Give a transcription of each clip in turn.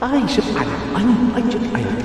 Ai chụp ảnh? Anh anh chụp ảnh.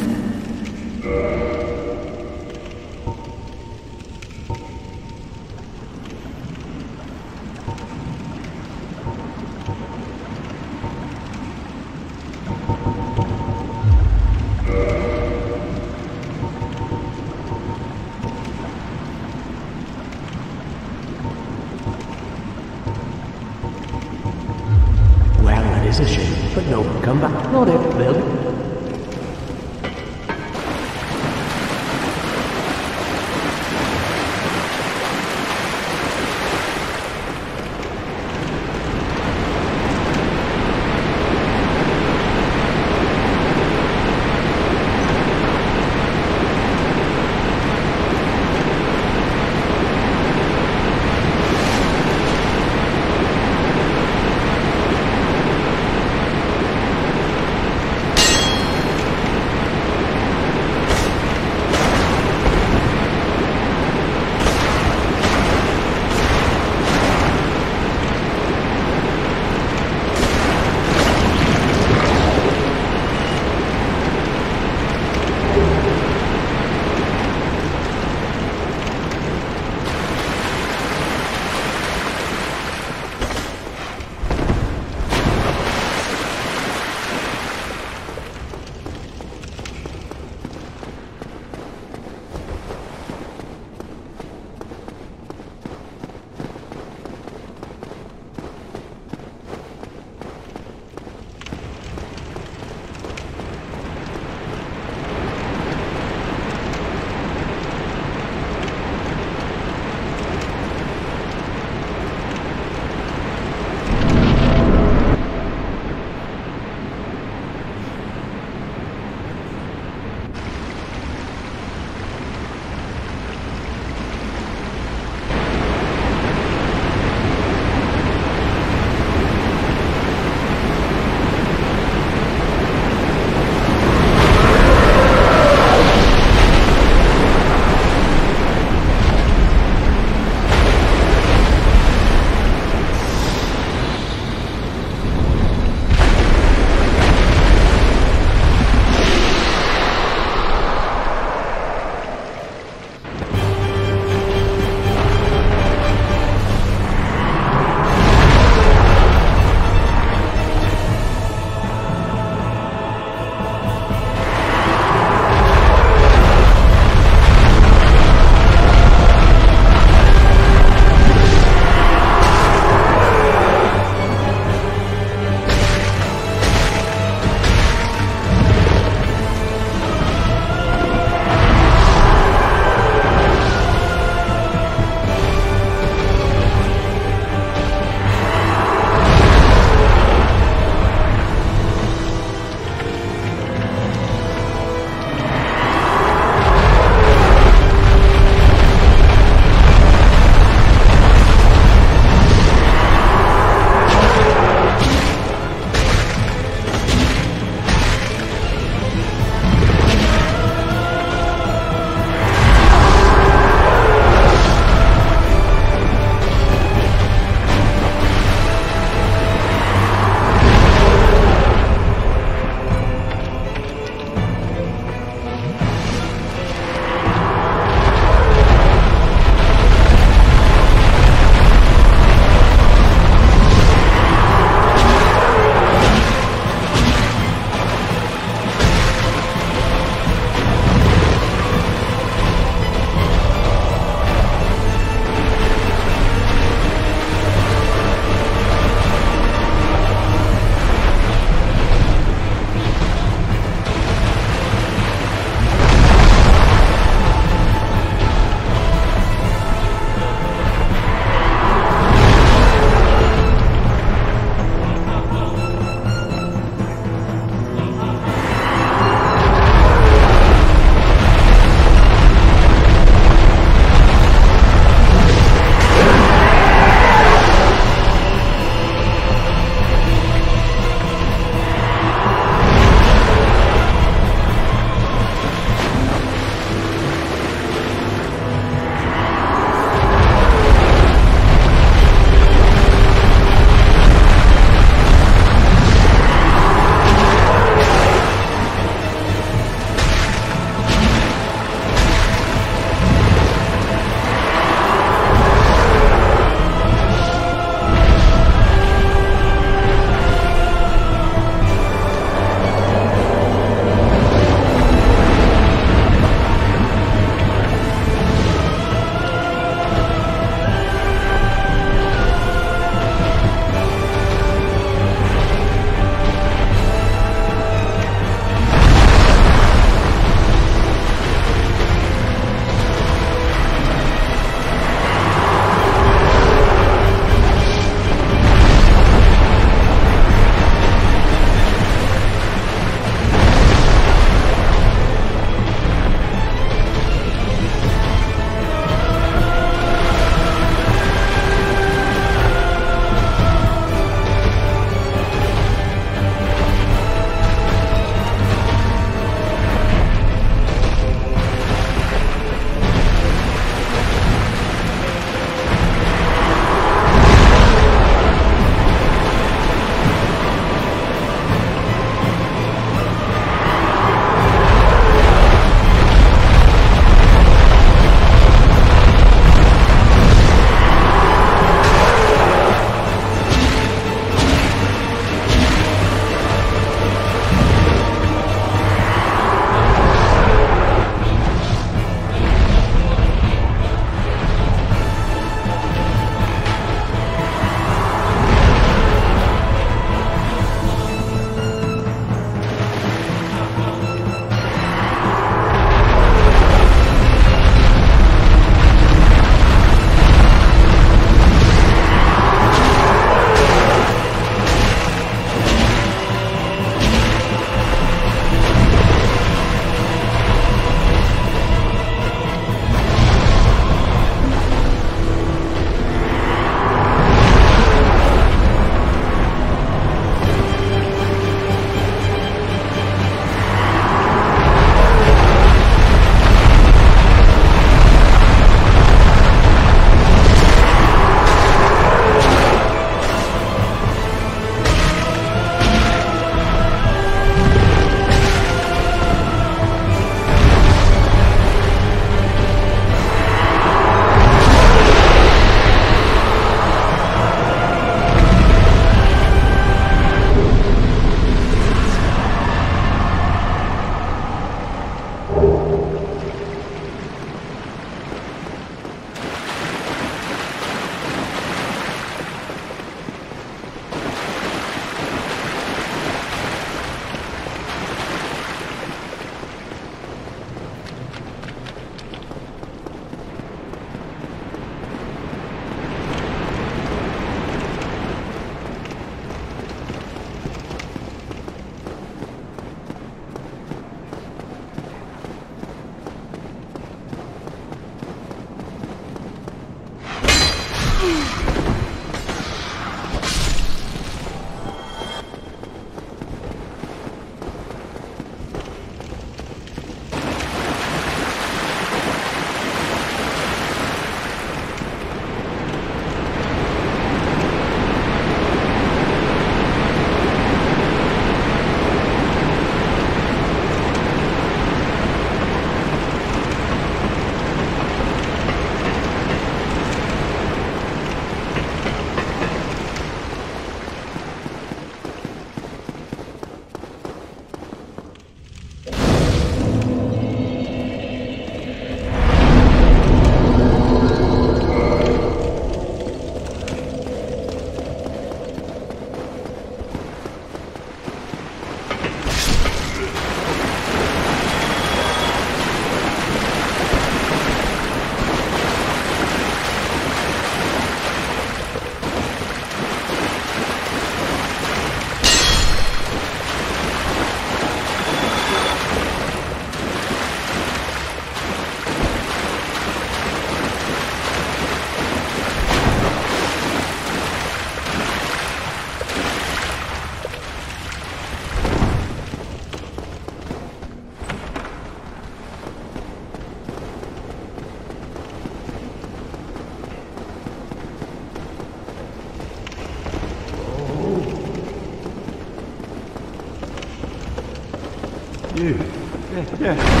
Yeah,